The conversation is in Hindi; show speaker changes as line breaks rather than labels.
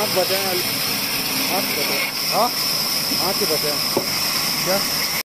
आप बताएँ आप बताएँ। हाँ? हाँ आप के बताएँ? क्या?